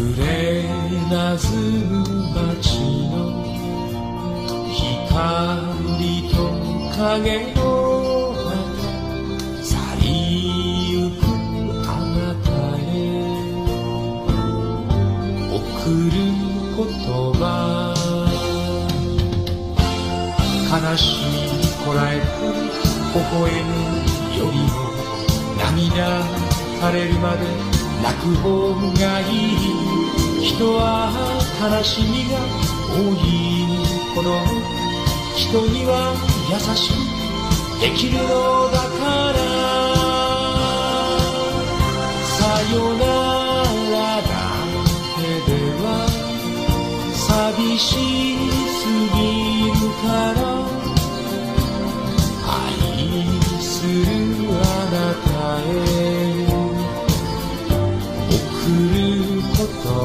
暮れなずむ街の光と影の中去りゆくあなたへ。送る言葉悲しみこらえて微笑むよりも涙垂れるまで。泣く方がいい人は悲しみが多い。ほど人には優しくできるのだからさよならだけでは寂しす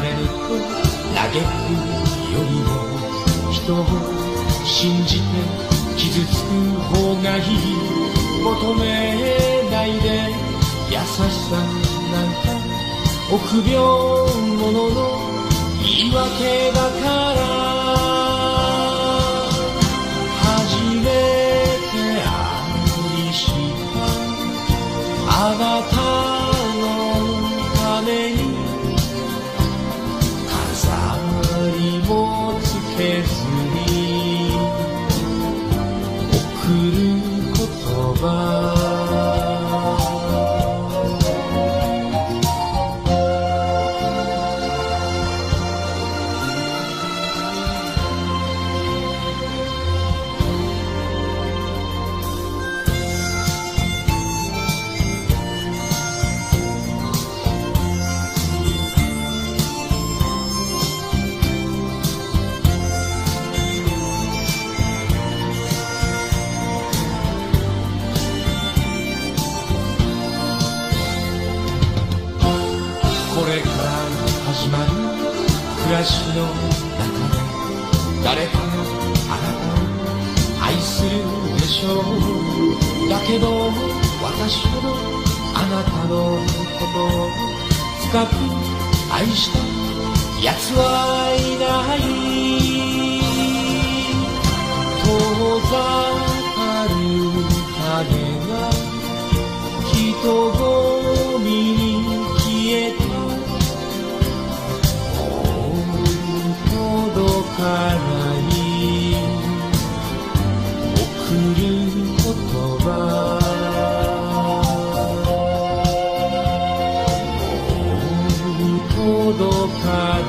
れると嘆くよりも人を信じて傷つく方がいい。求めないで優しさなんか臆病者の言い訳だから。葉れから始まる暮らしの中で誰かがあな。たを愛するでしょうだけど私ほどあなたのことを深く愛した奴はいない遠ざかる影が人届か